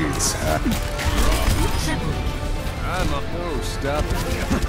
I'm a... Oh, stop it.